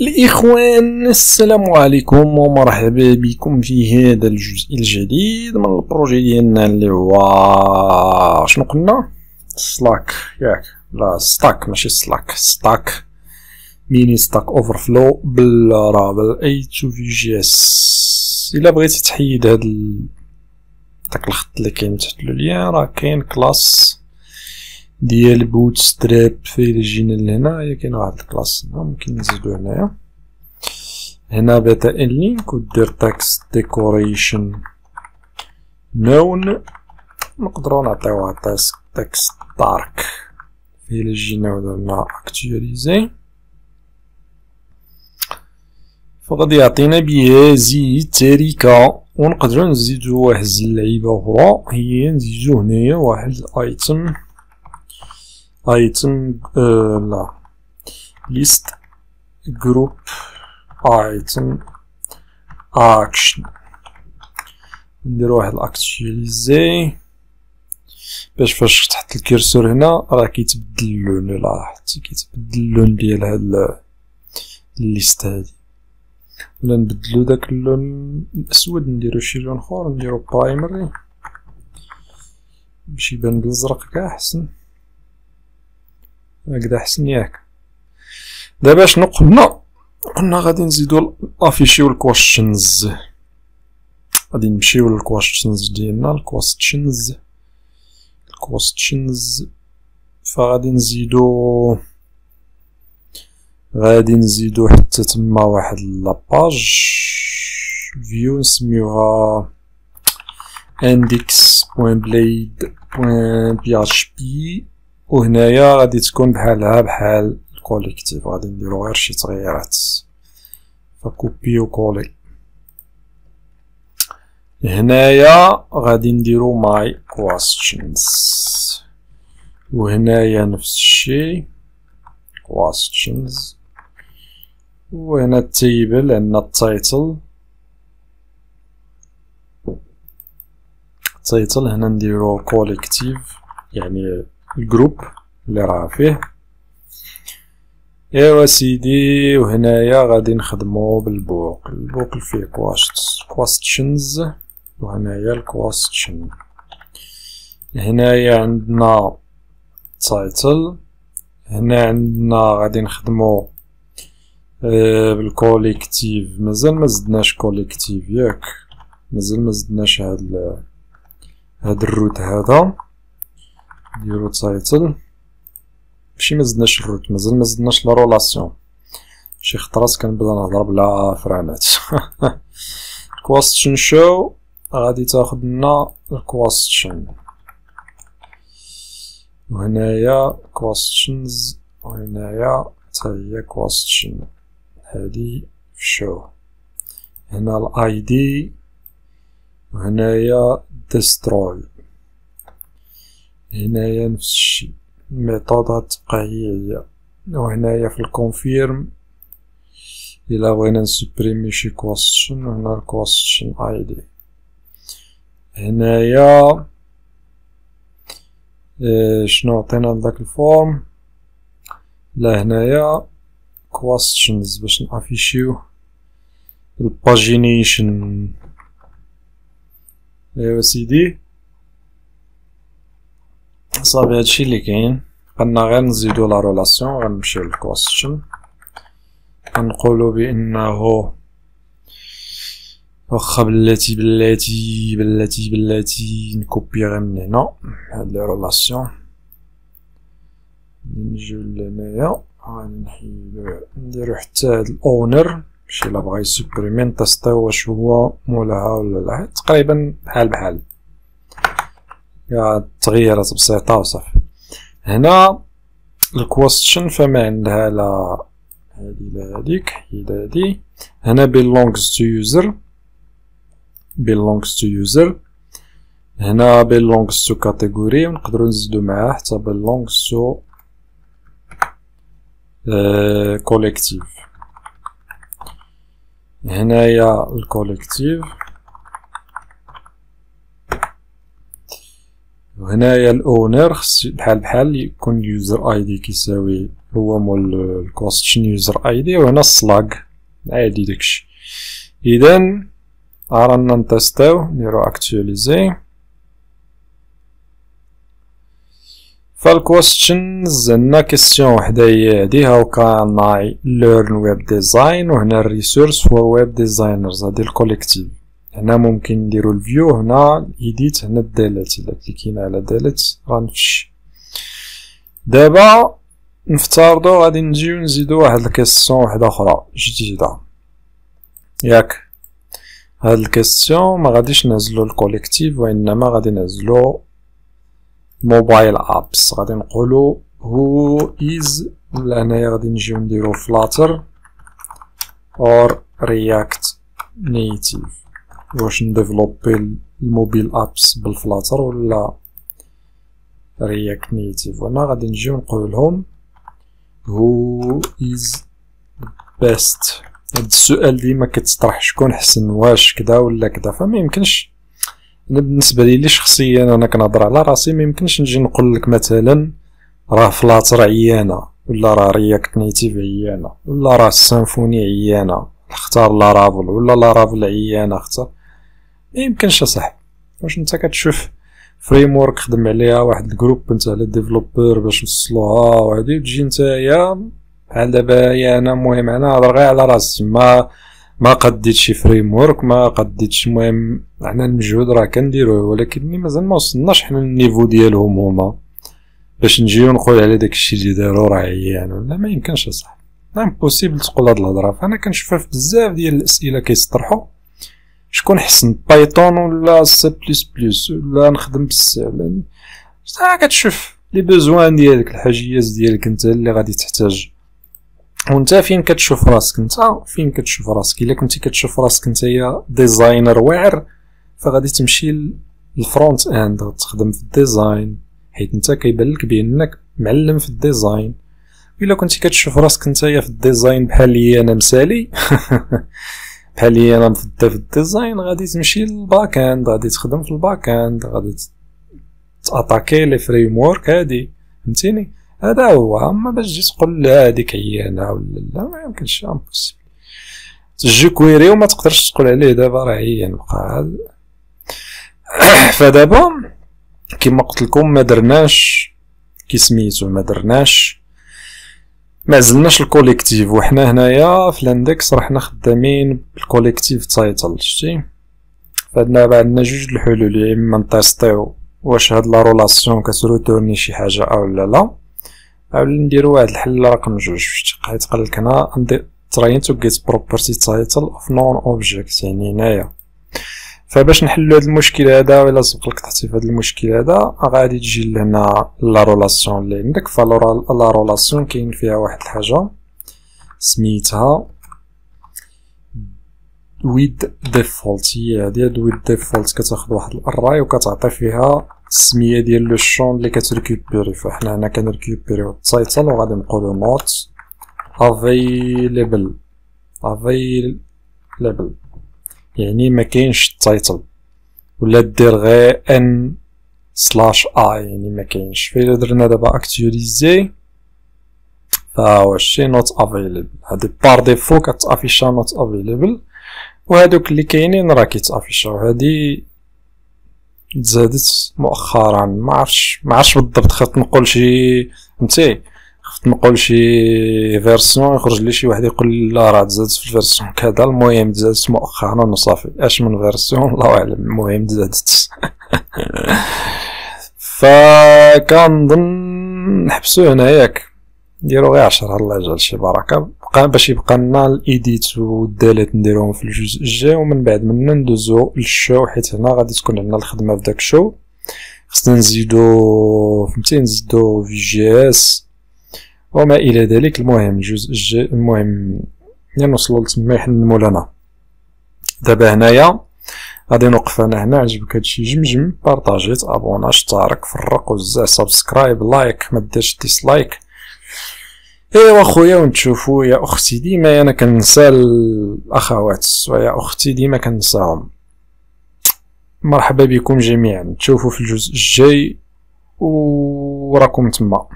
الإخوان السلام عليكم ومرحبا بكم في هذا الجزء الجديد من ال projet ديالنا اللي هو شنو قلنا؟ Slack ياك. لا Stack ماشي Slack Stack Mini Stack Overflow ب Laravel 8 و Vue.js إلا بغيتي تحيد ال... داك الخط اللي كاين تحت لو راه كاين class ديال Bootstrap في جينا لهنا كاين واحد ال class ممكن نزيدو هنايا. هنا بتا إن link ودير text-decoration-none نقدرو نعطيوها text-dark في جينا ودرنا actualiser فغادي يعطينا بها زيد تاريكة ونقدرو نزيدو واحد اللعيبة أخرى. هي نزيدو هنايا واحد ال item item لا list group item action. ندير واحد ال actualiser باش فاش تحط ال curseur هنا راه كيتبدل اللون الا لاحظتي كيتبدل اللون ديال هاد ال liste هادي. ولا نبدلو داك اللون الأسود نديرو شي لون أخر نديرو primary باش يبان بالازرق كاع احسن هكذا حسن ياك دابا شنو قلنا قلنا غادي نزيدو afficher و ال questions غادي نمشيو لل questions ديالنا ال questions ال questions فغادي نزيدو غادي نزيدو حتى تما واحد la page view نسميوها index.blade.php وهنايا غادي تكون بحالها بحال ال collective. غادي نديرو غير شي تغييرات. ف copier و coller. هنايا غادي نديرو my questions وهنايا نفس الشيء. كويستشنز وهنا ال table عندنا ال title ال title هنا نديرو collective يعني ال group اللي راه فيه. ايوا سيدي وهنايا غادي نخدمو بال boucle ال boucle فيه quest questions وهنايا ال question هنايا عندنا title هنا عندنا غادي نخدمو آه بال collective مازال ما زدناش collective ياك. مازال ما زدناش هاد هاد ال route هذا. نديرو title ماشي مزدناش ال route مازال مزدناش la relation شي خطرات كنبدا نهضر بلا freinات question شو غادي تاخد لنا ال question وهنايا كواستشنز وهنايا حتى هي question هادي في شو هنا ال ID وهنايا destroy هنايا نفس الشي ال method غتبقى هي. هي وهنايا في ال confirm إلا بغينا ن supprimer شي question هنا ال question ID هنايا آه شنو عطينا لداك ال form؟ لا هنايا questions باش ن afficher و ال pagination ايوا سيدي؟ صافي هادشي اللي كاين. قلنا غير نزيدو la relation غنمشيو لل question. غنقولو بأنه واخا بلاتي بلاتي بلاتي بلاتي ن copier غير من هنا هاد les relations نجيو لهنايا. غادي نحيدو نديرو حتى هاد ال owner. شي الا بغا ي supprimer ن tester و واش هو مولاها ولا لا. تقريبا بحال بحال. تغييرات بسيطة وصافي هنا ال question فما عندها لا هادي لا هاديك حيد هادي. هنا belongs to user belongs to user. هنا belongs to category ونقدرو نزيدو معاه حتى belongs to collective. هنايا ال collective وهنايا ال owner خص بحال بحال يكون ال user ID كيساوي هو مول ال question user ID وهنا ال slug عادي داكشي. اذا رانا ن tester و نديرو actualiser ف ال question نزلنا question وحدة هي هادي. how can I learn web design وهنا ال resource for web designers هادي ال collective هنا ممكن نديرو ال view هنا edit هنا ال delete الا cliquينا على delete غنمشي دابا نفترضو غادي نجيو نزيدو واحد ال question وحده أخرى جديدة. ياك. هاد ال question ما غاديش نهزلو ال collective وإنما غادي نهزلو mobile apps. غادي نقولو who is ولا هنايا غادي نجيو نديرو Flutter or React Native. واش ن développer ال mobile apps بال Flutter ولا React Native؟ وأنا غادي نجيو نقول لهم who is best هاد السؤال ديما كيتطرح شكون حسن واش كدا ولا كدا فما يمكنش. أنا بالنسبة لي شخصيا أنا كنهضر على راسي ما يمكنش نجي نقول لك مثلا راه Flutter عيانة ولا راه React Native عيانة ولا راه ال Symfony عيانة اختار Laravel ولا Laravel عيانة اختار. ما يمكنش اصاحبي واش انت كتشوف framework خدم عليها واحد ال groupe نتاع les développeurs باش وصلوها وهادي تجي نتايا بحال دابا أنا المهم أنا هضر غير على راسي. ما ما قديت شي framework ما قديتش المهم أنا المجهود راه كنديروه ولكن مازال ما وصلناش حنا لل niveau ديالهم هما. باش نجيو نقول على داكشي اللي دارو راه عيان ولا ما يمكنش اصاحبي impossible تقول هاد الهضرة. فأنا كنشوفها في بزاف ديال الأسئلة كيسطرحوا. شكون حسن Python ولا C plus plus ولا نخدم بال C ساعه كتشوف les besoins ديالك الحاجيات ديالك انت اللي غادي تحتاج. وانت فين كتشوف راسك انت؟ فين كتشوف راسك؟ إلا كنتي كتشوف راسك نتايا designer واعر فغادي تمشي لل front end تخدم في ال design حيت انت كيبان لك بأنك معلم في ال design إلا كنتي كتشوف راسك نتايا في ال design بحال لي أنا مسالي بحال لي أنا مفدا في ال design غادي تمشي لل back end غادي تخدم في ال back end غادي ت attaquer les frameworks هادي فهمتيني؟ هذا هو. أما باش تجي تقول لا هذيك عيانه ولا لا ما يمكنش impossible jQuery وما تقدرش تقول عليه دابا راه عيان بقى فدابا كما قلت لكم ما درناش كي سميتو ما درناش ما زلناش ال collective وحنا هنايا في ال index راحنا خدامين بال collective title شتي؟ فدابا عندنا جوج الحلول يا إما نتيستيو واش هاد la relation كت retourner شي حاجة أو لا لا. أو نديرو واحد الحل رقم جوج حيت قال لك هنا trying to property title of non object يعني هنايا. فباش نحلو هاد المشكل هذا ولا سبق لك تحتي في هاد المشكل هذا غادي تجي لهنا la relation اللي عندك. ف la relation كاين فيها واحد الحاجة سميتها with default هي هادي هاد with default كتاخد واحد ال array وكتعطي فيها السمية ديال le champ اللي كت récupérer. فحنا هنا كنريكوبيريو ال title وغادي نقولو not available available يعني ما كاينش ال title. ولا دير غير N slash A يعني ما كاينش. فإلا درنا دابا actualiser فهو شي not available هادي par défaut كتافيشا not available وهادوك اللي كاينين راه كيتافيشاو هادي تزادت مؤخرا. ما عرفتش ما عرفتش بالضبط خفت نقول شي فهمتي؟ خفت نقول شي version يخرج لي شي واحد يقول لا راه تزادت في ال version كذا المهم تزادت مؤخرا وصافي أش من version؟ الله أعلم. المهم تزادت. فكنظن نحبسو هنا ياك نديرو غير عشرة. الله يجعل شي بركة بقى باش يبقى لنا ال edit وال delete نديروهم في الجزء الجاي ومن بعد منا ندوزو لل show حيت هنا غادي تكون عندنا الخدمة في داك ال show. خصنا نزيدو فهمتي؟ نزيدو في JS. وما إلى ذلك. المهم الجاي المهم يا نوصلو لتما يحل مولانا. دابا هنايا غادي نوقف أنا هنا عجبك هادشي. j'aime j'aime partager t'abonner اشترك فرق وزع subscribe like ما ديرش dislike. إيوا خويا ونتشوفو يا أختي ديما أنا كنسى الأخوات ويا أختي ديما كنساهم. مرحبا بكم جميعا. تشوفوا في الجزء الجاي وراكم تما.